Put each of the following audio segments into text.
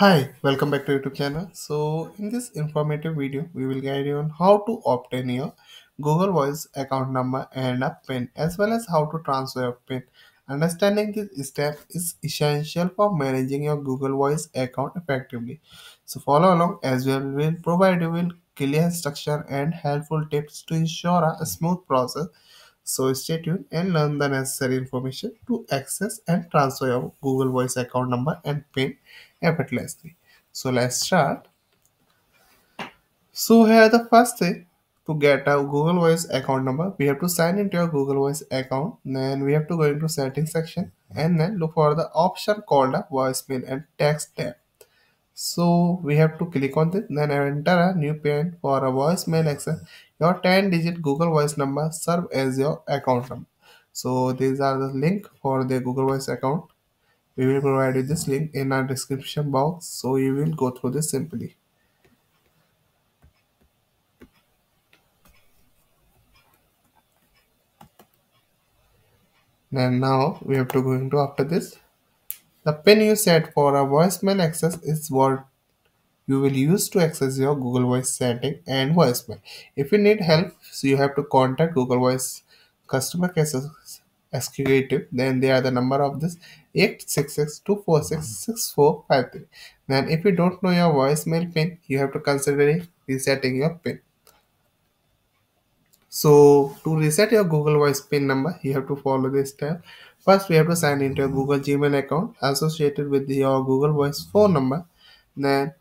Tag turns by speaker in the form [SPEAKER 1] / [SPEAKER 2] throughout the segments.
[SPEAKER 1] Hi, welcome back to YouTube channel. So in this informative video, we will guide you on how to obtain your Google Voice account number and a PIN as well as how to transfer your PIN. Understanding this step is essential for managing your Google Voice account effectively. So follow along as well. We'll provide you with clear instruction and helpful tips to ensure a smooth process so stay tuned and learn the necessary information to access and transfer your Google Voice account number and PIN effortlessly. So let's start. So here the first thing to get a Google Voice account number, we have to sign into your Google Voice account. Then we have to go into settings section and then look for the option called a voicemail and text tab. So we have to click on this, then enter a new PIN for a voicemail access. Your 10 digit Google Voice number serve as your account number. So these are the link for the Google Voice account. We will provide you this link in our description box. So you will go through this simply. Then now we have to go into after this. The PIN you set for a voicemail access is what you will use to access your Google Voice setting and voicemail. If you need help, so you have to contact Google Voice customer care executive. Then they are the number of this 866-246-6453. Then if you don't know your voicemail pin, you have to consider resetting your pin. So to reset your Google Voice PIN number, you have to follow this step. First, we have to sign into a Google Gmail account associated with your Google Voice phone number. Then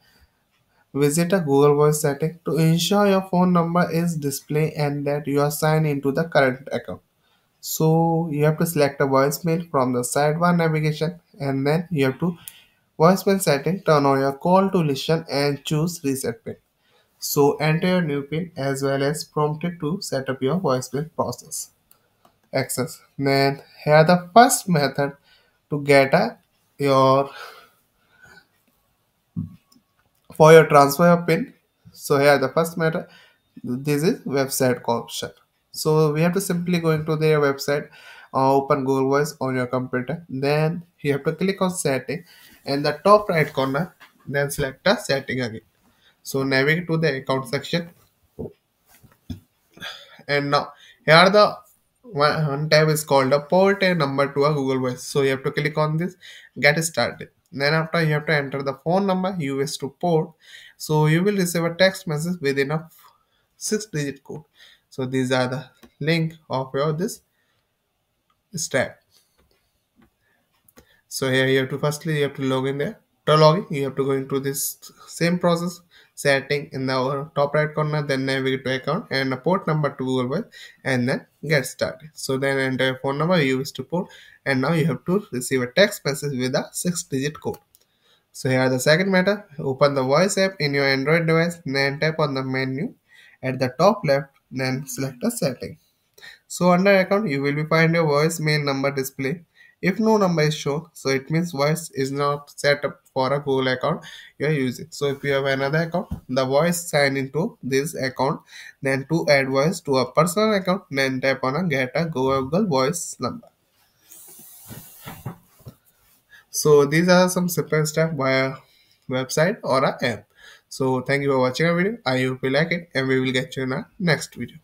[SPEAKER 1] Visit a Google Voice setting to ensure your phone number is displayed and that you are signed into the current account. So you have to select a voicemail from the sidebar navigation and then you have to voicemail setting, turn on your call to listen and choose reset pin. So enter your new pin as well as prompted to set up your voicemail process. Access. Then here the first method to get a, your for your transfer pin so here the first method. this is website option so we have to simply go into their website uh, open google voice on your computer. Then you have to click on setting. And the top right corner then select a setting again. So navigate to the account section. And now here the one tab is called a port a number to a google voice. So you have to click on this get started. Then after you have to enter the phone number you wish to port. So you will receive a text message within a six digit code so these are the link of your this step. So here you have to firstly you have to log in there. To log in you have to go into this same process setting in the top right corner then navigate to account and a port number to google voice and then get started. So then enter phone number you wish to port and now you have to receive a text message with a six digit code. So here the second matter. Open the voice app in your android device then tap on the menu. At the top left then select a setting so under account, you will be find your voice main number display. If no number is shown, so it means voice is not set up for a Google account you are using. So if you have another account, the voice sign into this account, then to add voice to a personal account, then tap on a get a Google voice number. So these are some simple steps via website or a app. So thank you for watching our video. I hope you like it and we will get you in our next video.